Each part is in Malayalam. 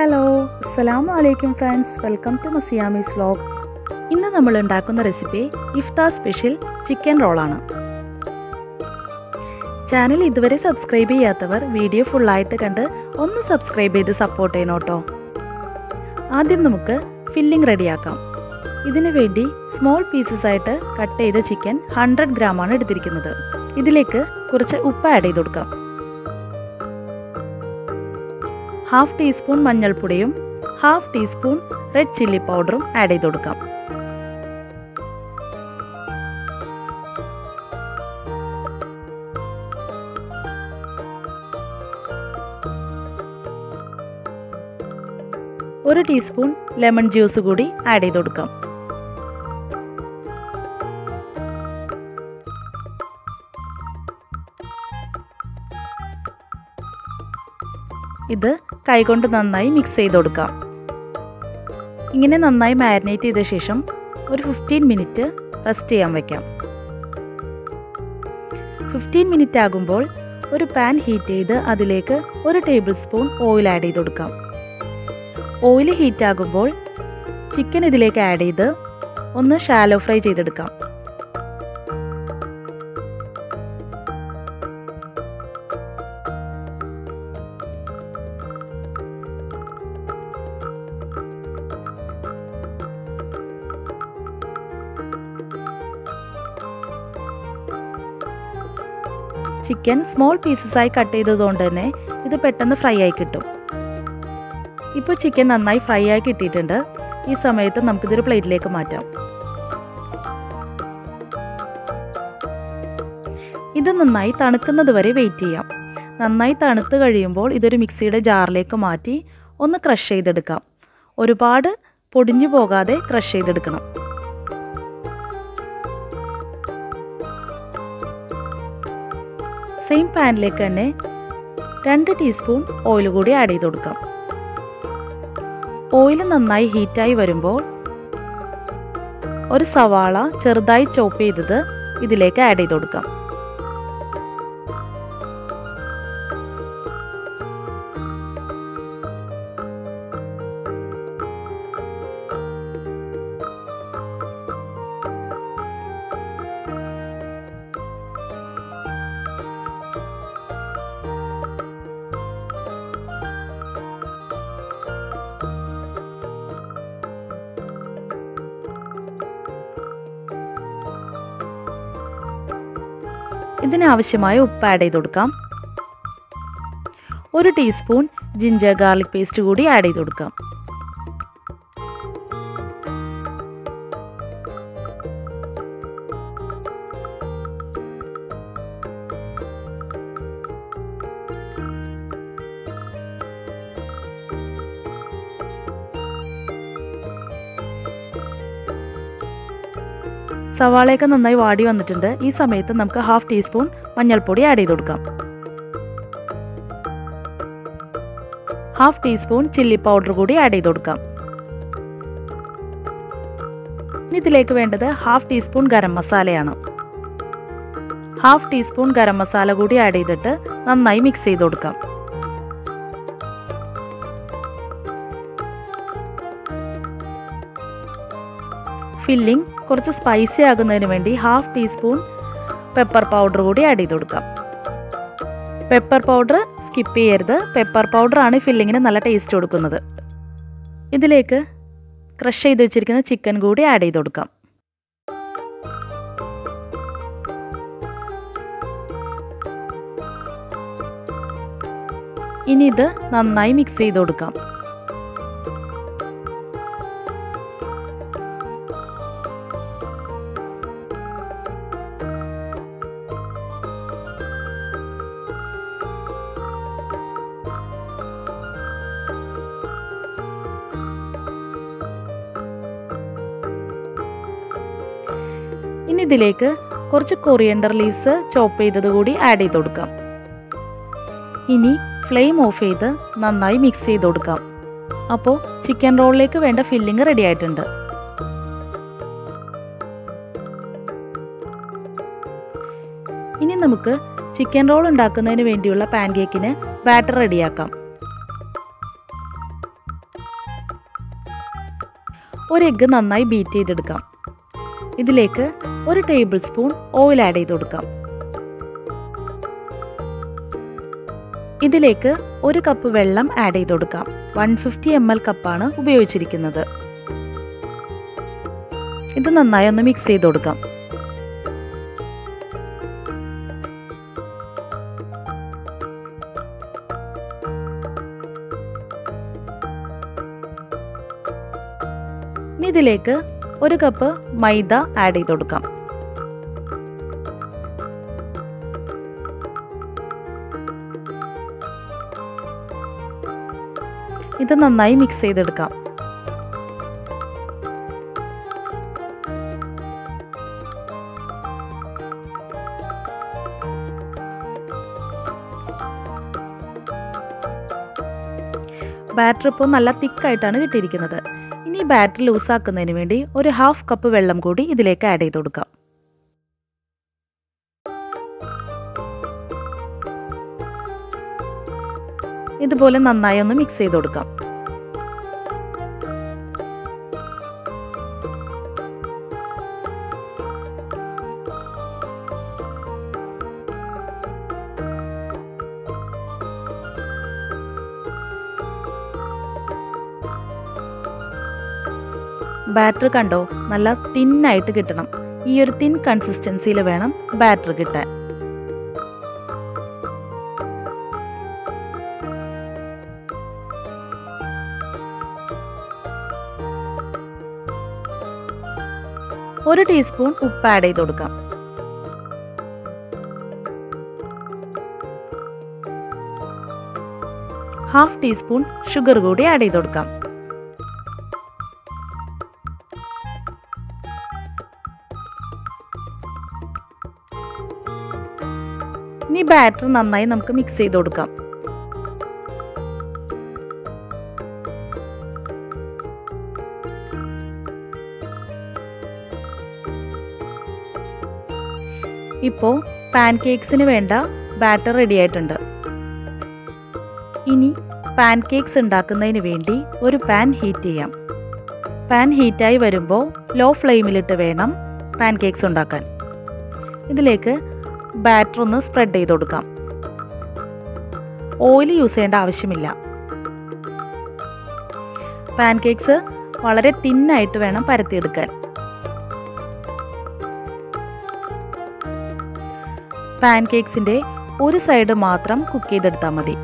ഹലോ അസ്സലാമു അലൈക്കും friends welcome to Masiyamees vlog ഇന്ന് നമ്മൾ ഉണ്ടാക്കുന്ന റെസിപ്പി ഇഫ്താർ സ്പെഷ്യൽ ചിക്കൻ റോളാണ് ചാനൽ ഇതുവരെ സബ്സ്ക്രൈബ് ചെയ്യാത്തവർ വീഡിയോ ഫുള്ളായിട്ട് കണ്ട് ഒന്ന് സബ്സ്ക്രൈബ് ചെയ്ത് സപ്പോർട്ട് ചെയ്യണം കേട്ടോ. ആദ്യം നമുക്ക് ഫില്ലിംഗ് റെഡിയാക്കാം ഇതിനു വേണ്ടി സ്മോൾ പീസസ് ആയിട്ട് കട്ട് ചെയ്ത ചിക്കൻ ഹൺഡ്രഡ് ഗ്രാമാണ് എടുത്തിരിക്കുന്നത്. ഇതിലേക്ക് കുറച്ച് ഉപ്പ് ആഡ് ചെയ്ത് കൊടുക്കാം. ഹാഫ് ടീസ്പൂൺ മഞ്ഞൾപ്പൊടിയും ഹാഫ് ടീസ്പൂൺ റെഡ് ചില്ലി പൗഡറും ആഡ് ചെയ്ത് കൊടുക്കാം. ഒരു ടീസ്പൂൺ ലെമൺ ജ്യൂസ് കൂടി ആഡ് ചെയ്ത് കൊടുക്കാം. ഇത് കൈകൊണ്ട് നന്നായി മിക്സ് ചെയ്ത് കൊടുക്കാം. ഇങ്ങനെ നന്നായി മാരിനേറ്റ് ചെയ്ത ശേഷം ഒരു ഫിഫ്റ്റീൻ മിനിറ്റ് റെസ്റ്റ് ചെയ്യാൻ വയ്ക്കാം ഫിഫ്റ്റീൻ മിനിറ്റ് ആകുമ്പോൾ ഒരു പാൻ ഹീറ്റ് ചെയ്ത് അതിലേക്ക് ഒരു ടേബിൾ സ്പൂൺ ഓയിൽ ആഡ് ചെയ്ത് കൊടുക്കാം. ഓയിൽ ഹീറ്റ് ആകുമ്പോൾ ചിക്കൻ ഇതിലേക്ക് ആഡ് ചെയ്ത് ഒന്ന് ഷാലോ ഫ്രൈ ചെയ്തെടുക്കാം. ചിക്കൻ സ്മോൾ പീസസ് ആയി കട്ട് ചെയ്തതുകൊണ്ട് തന്നെ ഇത് പെട്ടെന്ന് ഫ്രൈ ആയി കിട്ടും. ഇപ്പോൾ ചിക്കൻ നന്നായി ഫ്രൈ ആയി കിട്ടിയിട്ടുണ്ട്. ഈ സമയത്ത് നമുക്കിതൊരു പ്ലേറ്റിലേക്ക് മാറ്റാം. ഇത് നന്നായി തണുക്കുന്നത് വരെ വെയിറ്റ് ചെയ്യാം. നന്നായി തണുത്ത് കഴിയുമ്പോൾ ഇതൊരു മിക്സിയുടെ ജാറിലേക്ക് മാറ്റി ഒന്ന് ക്രഷ് ചെയ്തെടുക്കാം. ഒരുപാട് പൊടിഞ്ഞു പോകാതെ ക്രഷ് ചെയ്തെടുക്കണം. സെയിം പാനിലേക്ക് തന്നെ രണ്ട് ടീസ്പൂൺ ഓയിൽ കൂടി ആഡ് ചെയ്ത് കൊടുക്കാം. ഓയിൽ നന്നായി ഹീറ്റായി വരുമ്പോൾ ഒരു സവാള ചെറുതായി ചോപ്പ് ചെയ്തത് ഇതിലേക്ക് ആഡ് ചെയ്ത് കൊടുക്കാം. ഇതിനാവശ്യമായ ഉപ്പ് ആഡ് ചെയ്ത് കൊടുക്കാം. ഒരു ടീസ്പൂൺ ജിഞ്ചർ ഗാർലിക് പേസ്റ്റ് കൂടി ആഡ് ചെയ്ത് കൊടുക്കാം. സവാളയൊക്കെ നന്നായി വാടി വന്നിട്ടുണ്ട്. ഈ സമയത്ത് നമുക്ക് ഹാഫ് ടീസ്പൂൺ മഞ്ഞൾപ്പൊടി ആഡ് ചെയ്ത് കൊടുക്കാം. ഹാഫ് ടീസ്പൂൺ ചില്ലി പൗഡർ കൂടി ആഡ് ചെയ്ത് കൊടുക്കാം. ഇനി ഇതിലേക്ക് വേണ്ടത് ഹാഫ് ടീസ്പൂൺ ഗരം മസാലയാണ് ഹാഫ് ടീസ്പൂൺ ഗരം മസാല കൂടി ആഡ് ചെയ്തിട്ട് നന്നായി മിക്സ് ചെയ്ത് കൊടുക്കാം. ഫില്ലിംഗ് കുറച്ച് സ്പൈസി ആകുന്നതിന് വേണ്ടി ഹാഫ് ടീസ്പൂൺ പെപ്പർ പൗഡർ കൂടി ആഡ് ചെയ്ത് കൊടുക്കാം. പെപ്പർ പൗഡർ സ്കിപ്പ് ചെയ്യരുത്. പെപ്പർ പൗഡർ ആണ് ഫില്ലിങ്ങിന് നല്ല ടേസ്റ്റ് കൊടുക്കുന്നത്. ഇതിലേക്ക് ക്രഷ് ചെയ്ത് വെച്ചിരിക്കുന്ന ചിക്കൻ കൂടി ആഡ് ചെയ്ത് കൊടുക്കാം. ഇനി ഇത് നന്നായി മിക്സ് ചെയ്ത് കൊടുക്കാം. ഇനി ഇതിലേക്ക് കുറച്ച് കൊറിയണ്ടർ ലീവ്സ് ചോപ്പ് ചെയ്തത് കൂടി ആഡ് ചെയ്ത് കൊടുക്കാം. ഇനി ഫ്ലെയിം ഓഫ് ചെയ്ത് നന്നായി മിക്സ് ചെയ്ത് കൊടുക്കാം. അപ്പോൾ ചിക്കൻ റോളിലേക്ക് വേണ്ട ഫില്ലിംഗ് റെഡി ആയിട്ടുണ്ട്. ഇനി നമുക്ക് ചിക്കൻ റോൾ ഉണ്ടാക്കുന്നതിന് വേണ്ടിയുള്ള പാൻ കേക്കിന് ബാറ്റർ റെഡിയാക്കാം ഒരു എഗ്ഗ് നന്നായി ബീറ്റ് ചെയ്തെടുക്കാം. ഇതിലേക്ക് ഒരു ടേബിൾ സ്പൂൺ ഓയിൽ ആഡ് ചെയ്ത് കൊടുക്കാം. ഇതിലേക്ക് ഒരു കപ്പ് വെള്ളം ആഡ് ചെയ്ത് കൊടുക്കാം. വൺ ഫിഫ്റ്റി എം എൽ കപ്പാണ് ഉപയോഗിച്ചിരിക്കുന്നത്. ഇത് നന്നായി ഒന്ന് മിക്സ് ചെയ്ത് കൊടുക്കാം. ഇനി ഇതിലേക്ക് ഒരു കപ്പ് മൈദ ആഡ് ചെയ്ത് കൊടുക്കാം. ഇത് നന്നായി മിക്സ് ചെയ്തെടുക്കാം. ബാറ്റർ ഇപ്പോൾ നല്ല തിക്കായിട്ടാണ് കിട്ടിയിരിക്കുന്നത്. ഇനി ബാറ്റർ ലൂസാക്കുന്നതിന് വേണ്ടി ഒരു ഹാഫ് കപ്പ് വെള്ളം കൂടി ഇതിലേക്ക് ആഡ് ചെയ്ത് കൊടുക്കാം. ഇതുപോലെ നന്നായി ഒന്ന് മിക്സ് ചെയ്ത് കൊടുക്കാം. ബാറ്റർ കണ്ടോ? നല്ല തിന്നായിട്ട് കിട്ടണം. ഈ ഒരു തിൻ കൺസിസ്റ്റൻസിയിൽ വേണം ബാറ്റർ കിട്ടാൻ. ഒരു ടീസ്പൂൺ ഉപ്പ് ആഡ് ചെയ്ത് കൊടുക്കാം. ഹാഫ് ടീസ്പൂൺ ഷുഗർ കൂടി ആഡ് ചെയ്ത് കൊടുക്കാം. ബാറ്റർ നന്നായി നമുക്ക് മിക്സ് ചെയ്ത് കൊടുക്കാം. ഇപ്പോൾ പാൻ കേക്ക്സിന് വേണ്ട ബാറ്റർ റെഡി ആയിട്ടുണ്ട്. ഇനി പാൻ കേക്ക്സ് ഉണ്ടാക്കുന്നതിന് വേണ്ടി ഒരു പാൻ ഹീറ്റ് ചെയ്യാം. പാൻ ഹീറ്റായി വരുമ്പോൾ ലോ ഫ്ലെയിമിലിട്ട് വേണം പാൻ കേക്ക്സ് ഉണ്ടാക്കാൻ. ഇതിലേക്ക് ബാറ്റർ ഒന്ന് സ്പ്രെഡ് ചെയ്ത് കൊടുക്കാം. ഓയിൽ യൂസ് ചെയ്യേണ്ട ആവശ്യമില്ല. പാൻകേക്സ് വളരെ തിന്നായിട്ട് വേണം പരത്തിയെടുക്കാൻ. പാൻ കേക്ക്സിന്റെ ഒരു സൈഡ് മാത്രം കുക്ക് ചെയ്തെടുത്താൽ മതി.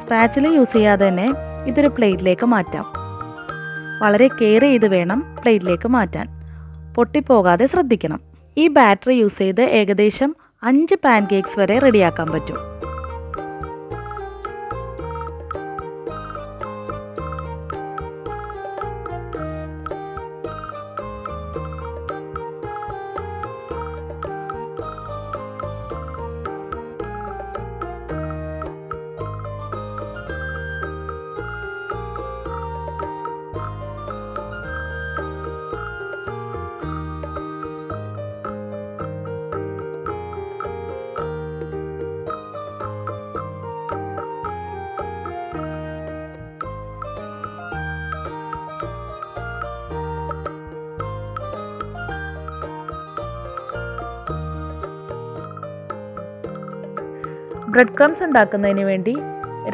സ്പാച്ചിൽ യൂസ് ചെയ്യാതെ തന്നെ ഇതൊരു പ്ലേറ്റിലേക്ക് മാറ്റാം. വളരെ കെയർ ചെയ്ത് വേണം പ്ലേറ്റിലേക്ക് മാറ്റാൻ. പൊട്ടിപ്പോകാതെ ശ്രദ്ധിക്കണം. ഈ ബാറ്ററി യൂസ് ചെയ്ത് ഏകദേശം അഞ്ച് പാൻ വരെ റെഡിയാക്കാൻ പറ്റും. ബ്രെഡ് ക്രംസ് ഉണ്ടാക്കുന്നതിന് വേണ്ടി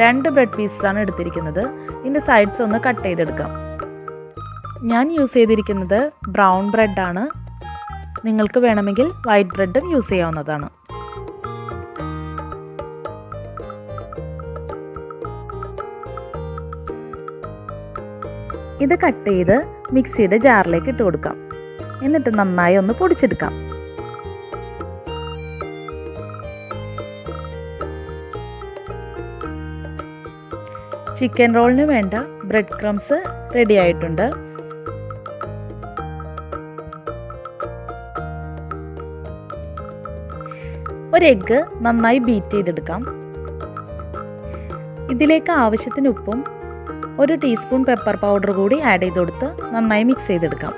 രണ്ട് ബ്രെഡ് പീസസാണ് എടുത്തിരിക്കുന്നത്. ഇതിന്റെ സൈഡ്സ് ഒന്ന് കട്ട് ചെയ്തെടുക്കാം. ഞാൻ യൂസ് ചെയ്തിരിക്കുന്നത് ബ്രൗൺ ബ്രെഡാണ് നിങ്ങൾക്ക് വേണമെങ്കിൽ വൈറ്റ് ബ്രെഡും യൂസ് ചെയ്യാവുന്നതാണ്. ഇത് കട്ട് ചെയ്ത് മിക്സിയുടെ ജാറിലേക്ക് ഇട്ട് കൊടുക്കാം. എന്നിട്ട് നന്നായി ഒന്ന് പൊടിച്ചെടുക്കാം. ചിക്കൻ റോളിന് വേണ്ട ബ്രെഡ് ക്രംസ് റെഡി ആയിട്ടുണ്ട്. ഒരു എഗ്ഗ് നന്നായി ബീറ്റ് ചെയ്തെടുക്കാം. ഇതിലേക്ക് ആവശ്യത്തിന് ഉപ്പും ഒരു ടീസ്പൂൺ പെപ്പർ പൗഡർ കൂടി ആഡ് ചെയ്ത് കൊടുത്ത് നന്നായി മിക്സ് ചെയ്തെടുക്കാം.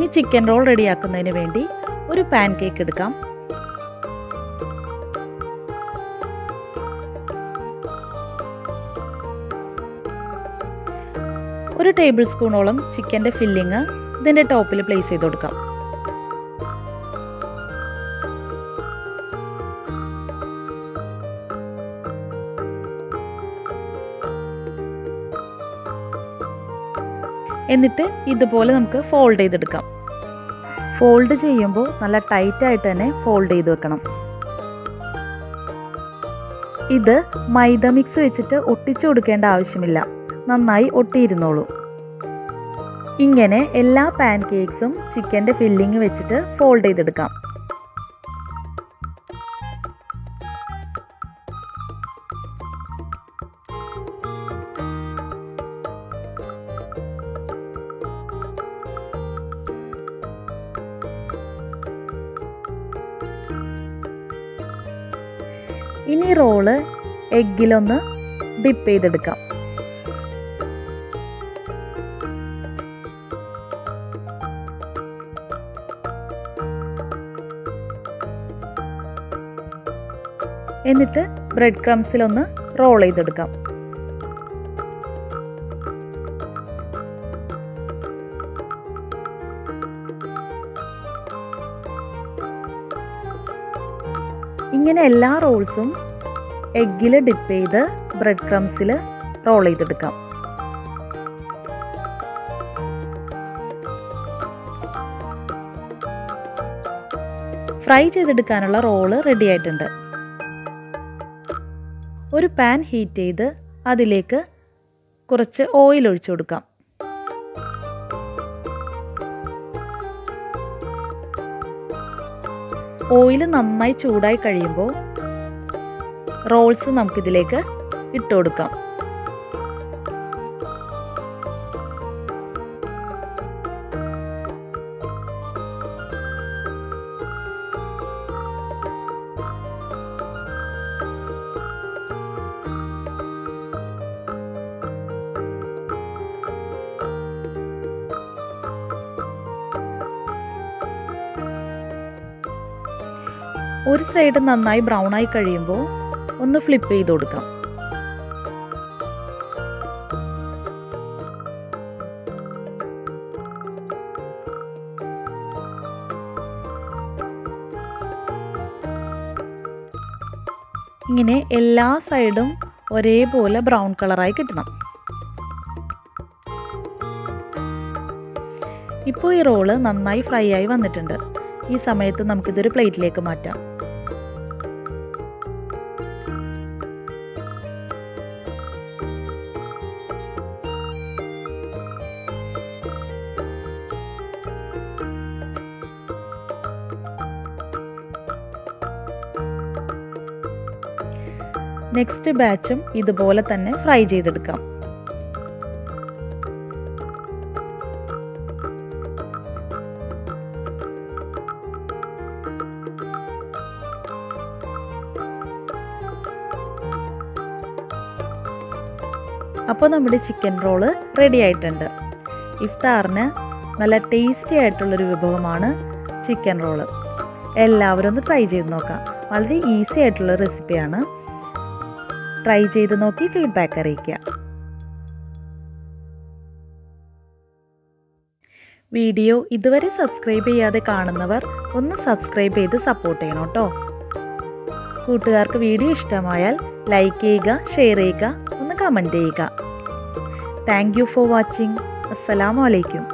ഇനി ചിക്കൻ റോൾ റെഡിയാക്കുന്നതിന് വേണ്ടി ഒരു പാൻ കേക്ക് എടുക്കാം. ഒരു ടേബിൾ സ്പൂണോളം ചിക്കന്റെ ഫില്ലിങ് ഇതിന്റെ ടോപ്പിൽ പ്ലേസ് ചെയ്ത് കൊടുക്കാം. എന്നിട്ട് ഇതുപോലെ നമുക്ക് ഫോൾഡ് ചെയ്തെടുക്കാം. ഫോൾഡ് ചെയ്യുമ്പോൾ നല്ല ടൈറ്റായിട്ട് തന്നെ ഫോൾഡ് ചെയ്ത് വെക്കണം. ഇത് മൈദ മിക്സ് വെച്ചിട്ട് ഒട്ടിച്ചു കൊടുക്കേണ്ട ആവശ്യമില്ല. നന്നായി ഒട്ടിയിരുന്നോളൂ. ഇങ്ങനെ എല്ലാ പാൻ കേക്ക്സും ചിക്കന്റെ ഫില്ലിങ് വെച്ചിട്ട് ഫോൾഡ് ചെയ്തെടുക്കാം. ഇനി റോൾ എഗ്ഗിലൊന്ന് ഡിപ്പ് ചെയ്തെടുക്കാം. എന്നിട്ട് ബ്രെഡ് ക്രംസിലൊന്ന് റോൾ ചെയ്തെടുക്കാം. ഇങ്ങനെ എല്ലാ റോൾസും എഗ്ഗിൽ ഡിപ്പ് ചെയ്ത് ബ്രെഡ് ക്രംസിൽ റോൾ ചെയ്തെടുക്കാം. ഫ്രൈ ചെയ്തെടുക്കാനുള്ള റോൾ റെഡി ആയിട്ടുണ്ട്. ഒരു പാൻ ഹീറ്റ് ചെയ്ത് അതിലേക്ക് കുറച്ച് ഓയിൽ ഒഴിച്ചു കൊടുക്കാം. ഓയിൽ നന്നായി ചൂടായി കഴിയുമ്പോൾ റോൾസ് നമുക്കിതിലേക്ക് ഇട്ട് കൊടുക്കാം. ഒരു സൈഡ് നന്നായി ബ്രൗൺ ആയി കഴിയുമ്പോൾ ഒന്ന് ഫ്ലിപ്പ് ചെയ്ത് കൊടുക്കാം. ഇങ്ങനെ എല്ലാ സൈഡും ഒരേപോലെ ബ്രൗൺ കളറായി കിട്ടണം. ഇപ്പോൾ ഈ റോൾ നന്നായി ഫ്രൈ ആയി വന്നിട്ടുണ്ട്. ഈ സമയത്ത് നമുക്കിതൊരു പ്ലേറ്റിലേക്ക് മാറ്റാം. നെക്സ്റ്റ് ബാച്ചും ഇതുപോലെ തന്നെ ഫ്രൈ ചെയ്തെടുക്കാം. അപ്പോൾ നമ്മുടെ ചിക്കൻ റോൾ റെഡി ആയിട്ടുണ്ട്. ഇഫ്താറിന് നല്ല ടേസ്റ്റി ആയിട്ടുള്ളൊരു വിഭവമാണ് ചിക്കൻ റോൾ എല്ലാവരും ഒന്ന് ട്രൈ ചെയ്ത് നോക്കാം. വളരെ ഈസി ആയിട്ടുള്ള റെസിപ്പിയാണ് ട്രൈ ചെയ്ത് നോക്കി ഫീഡ്ബാക്ക് അറിയിക്കുക. വീഡിയോ ഇതുവരെ സബ്സ്ക്രൈബ് ചെയ്യാതെ കാണുന്നവർ ഒന്ന് സബ്സ്ക്രൈബ് ചെയ്ത് സപ്പോർട്ട് ചെയ്യണം കേട്ടോ. കൂട്ടുകാർക്ക് വീഡിയോ ഇഷ്ടമായാൽ ലൈക്ക് ചെയ്യുക ഷെയർ ചെയ്യുക ഒന്ന് കമന്റ് ചെയ്യുക. Thank you for watching. അസ്സലാമു അലൈക്കും.